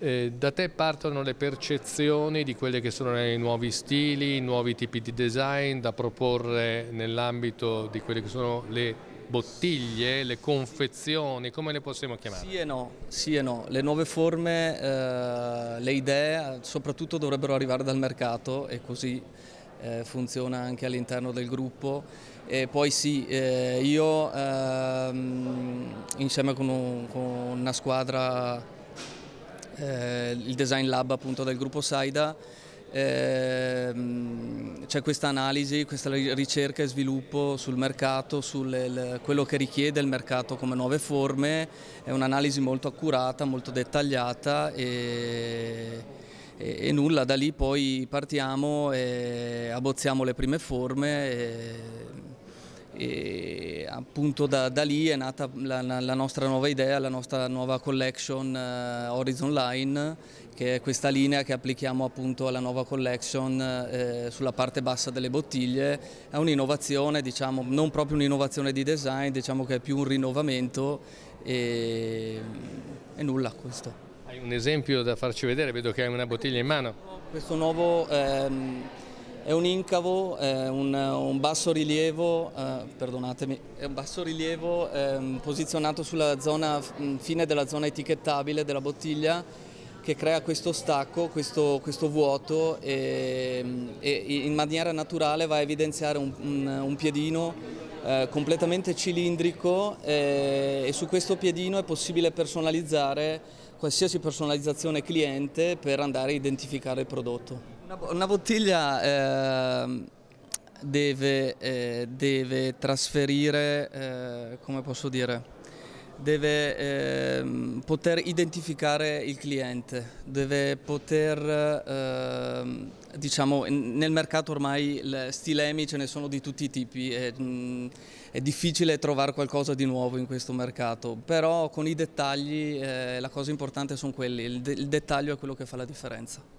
Eh, da te partono le percezioni di quelli che sono i nuovi stili, i nuovi tipi di design da proporre nell'ambito di quelle che sono le bottiglie, le confezioni, come le possiamo chiamare? Sì e no, sì e no. le nuove forme, eh, le idee soprattutto dovrebbero arrivare dal mercato e così eh, funziona anche all'interno del gruppo. E poi sì, eh, io ehm, insieme con, un, con una squadra eh, il design lab appunto del gruppo Saida, eh, c'è questa analisi, questa ricerca e sviluppo sul mercato, su quello che richiede il mercato come nuove forme, è un'analisi molto accurata, molto dettagliata e, e, e, nulla, da lì poi partiamo e abbozziamo le prime forme. E, e appunto da, da, lì è nata la, la, nostra nuova idea, la nostra nuova collection uh, Horizon Line che è questa linea che applichiamo appunto alla nuova collection eh, sulla parte bassa delle bottiglie, è un'innovazione, diciamo, non proprio un'innovazione di design, diciamo che è più un rinnovamento e, e nulla questo. Hai un esempio da farci vedere? Vedo che hai una bottiglia in mano. Questo nuovo ehm, è un incavo, è un, un basso rilievo, eh, perdonatemi, è un basso rilievo eh, posizionato sulla zona, fine della zona etichettabile della bottiglia che crea questo stacco, questo, questo vuoto e, e, in maniera naturale va a evidenziare un, un, un piedino eh, completamente cilindrico e su questo piedino è possibile personalizzare qualsiasi personalizzazione cliente per andare a identificare il prodotto. Una, una bottiglia eh, deve, eh, deve, trasferire, eh, come posso dire, deve ehm, poter identificare il cliente, deve poter, ehm, diciamo, nel mercato ormai stilemi ce ne sono di tutti i tipi, è, mh, è, difficile trovare qualcosa di nuovo in questo mercato, però con i dettagli eh, la cosa importante sono quelli, il, il dettaglio è quello che fa la differenza.